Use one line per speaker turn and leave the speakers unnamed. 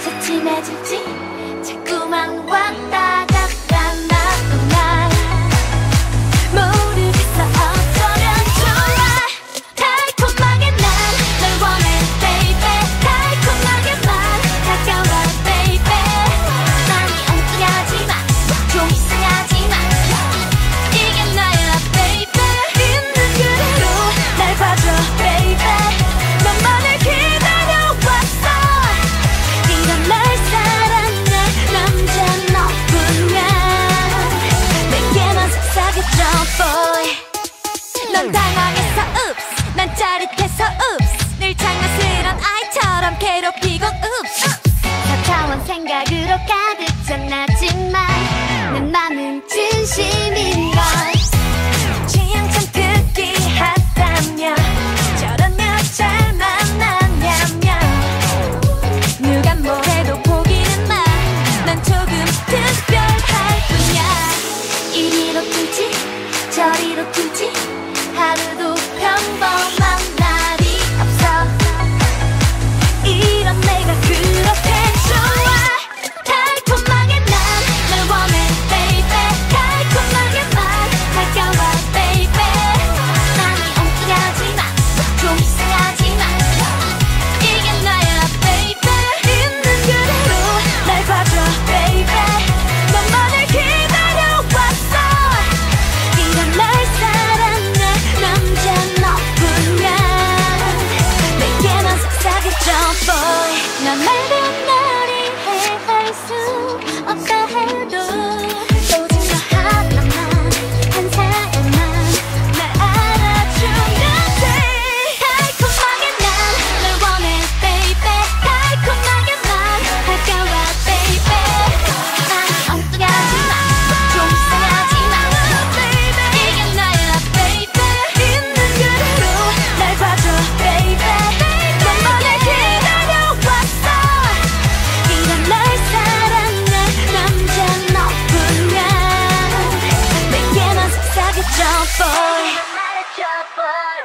사치나질지? 자꾸만 왔다 이렇게지? boy 난 maybe I'm a natural boy.